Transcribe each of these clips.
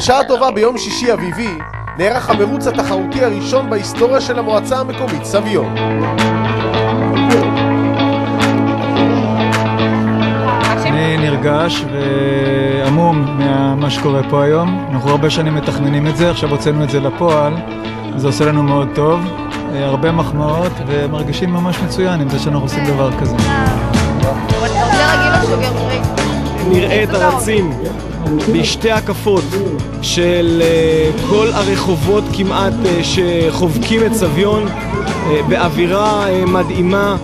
בשעה טובה ביום שישי אביבי נערך המרוץ התחרותי הראשון בהיסטוריה של המועצה המקומית סביון. אני נרגש והמום ממה שקורה פה היום. אנחנו הרבה שנים מתכננים את זה, עכשיו הוצאנו את זה לפועל, זה עושה לנו מאוד טוב. הרבה מחמאות ומרגישים ממש מצוין עם זה שאנחנו עושים דבר כזה. נראה את הרצים בשתי הקפות של אה, כל הרחובות כמעט אה, שחובקים את סביון אה, באווירה מדהימה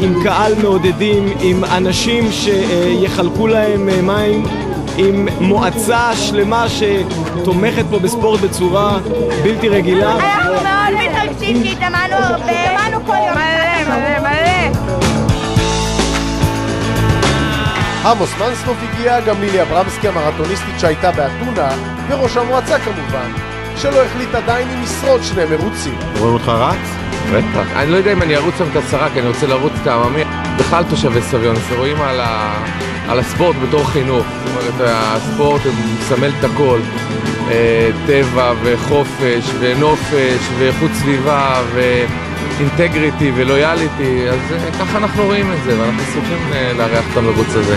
עם קהל מעודדים, עם אנשים שיחלקו להם מים עם מועצה שלמה שתומכת פה בספורט בצורה בלתי רגילה. אנחנו מאוד מתרגשים כי התאמנו הרבה, התאמנו כל יום. מלא, מלא, מלא. עמוס מנסנוף הגיע, גם לילי אברמסקי המרתוניסטית שהייתה באתונה, וראש המועצה כמובן, שלא החליט עדיין אם ישרוד שני מרוצים. רואים אותך רץ? בטח. אני לא יודע אם אני ארוץ שם את העשרה, כי אני רוצה לרוץ את העממי. בכלל תושבי סביון, אז רואים על, ה... על הספורט בתור חינוך. זאת אומרת, הספורט מסמל את הכל. אה, טבע וחופש ונופש ואיכות סביבה ואינטגריטי ולויאליטי, אז אה, ככה אנחנו רואים את זה ואנחנו שמחים אה, לארח את המרוץ הזה.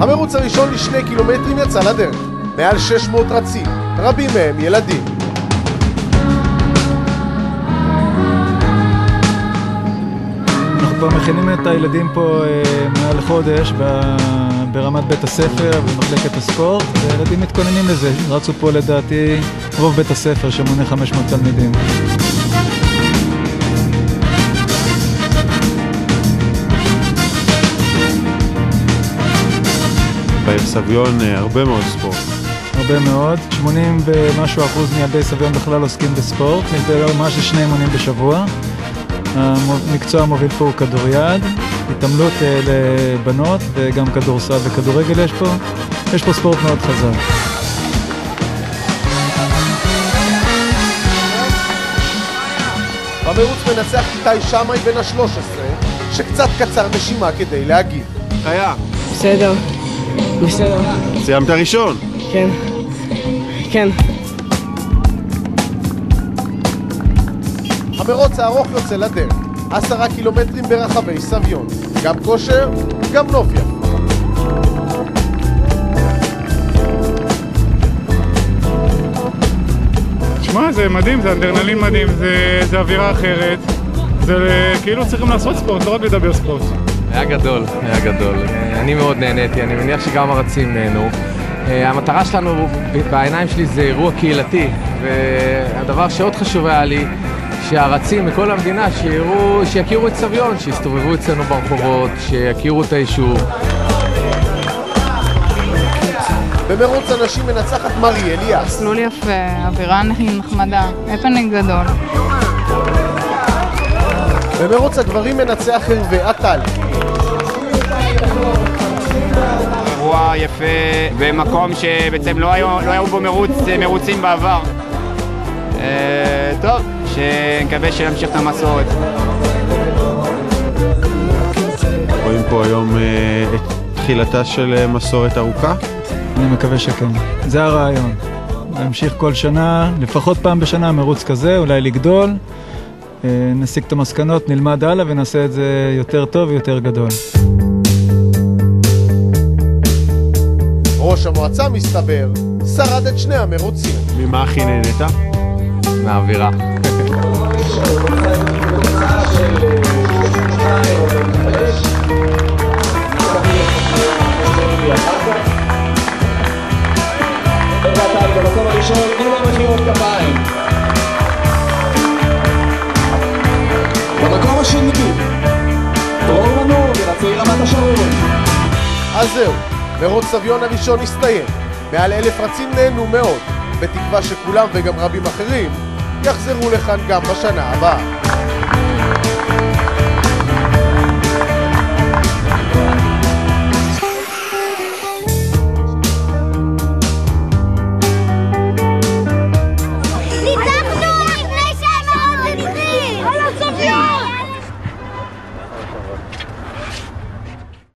המרוץ הראשון לשני קילומטרים יצא לדרך, מעל 600 רצים, רבים מהם ילדים. כבר מכינים את הילדים פה אה, מעל חודש ברמת בית הספר, במחלקת הספורט, והילדים מתכוננים לזה. רצו פה לדעתי רוב בית הספר שמונה 500 תלמידים. בעיר סביון אה, הרבה מאוד ספורט. הרבה מאוד, 80 ומשהו אחוז מילדי סביון בכלל עוסקים בספורט, יש ממש שני אימונים בשבוע. המקצוע המוביל פה הוא כדוריד, התעמלות אה, לבנות וגם כדורסל וכדורגל יש פה. יש פה ספורט מאוד חזק. במרוץ מנצח איתי שמאי בן ה-13, שקצת קצר נשימה כדי להגיב. חיה. בסדר, בסדר. סיימת ראשון? כן, כן. המרוץ הארוך יוצא לדרך, עשרה קילומטרים ברחבי סביון, גם כושר, גם נוף יפה. תשמע, זה מדהים, זה אנדרנלין מדהים, זה, זה אווירה אחרת. זה כאילו צריכים לעשות ספורט, לא רק לדבר ספורט. היה גדול, היה גדול. אני מאוד נהניתי, אני מניח שגם הרצים נהנו. אה, המטרה שלנו בעיניים שלי זה אירוע קהילתי, והדבר שעוד חשוב היה לי שהרצים מכל המדינה שיראו, שיכירו את סביון, שיסתובבו אצלנו ברחובות, שיכירו את היישוב. במרוץ הנשים מנצחת מרי אליאס. מסלול יפה, אווירה נחמדה, הפנינג גדול. במרוץ הגברים מנצח הרווה עטל. אירוע יפה במקום שבעצם לא היו, לא היו בו מרוץ, מרוצים בעבר. אה, טוב, שנקווה שנמשיך את המסורת. רואים פה היום אה, את תחילתה של אה, מסורת ארוכה? אני מקווה שכן. זה הרעיון. להמשיך כל שנה, לפחות פעם בשנה מרוץ כזה, אולי לגדול. נסיק את המסקנות, נלמד הלאה ונעשה את זה יותר טוב ויותר גדול. ראש המועצה, מסתבר, שרד את שני המרוצים. ממה הכי נהנית? מהאווירה. אז זהו, מרוץ סביון הראשון הסתיים. מעל אלף רצים נהנו מאוד, בתקווה שכולם וגם רבים אחרים יחזרו לכאן גם בשנה הבאה.